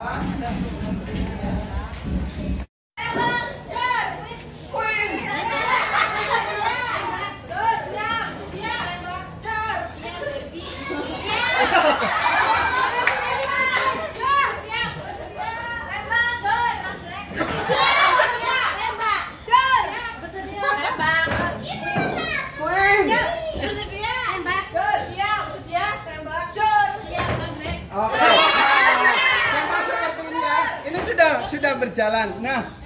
啊。Sudah berjalan. Nah,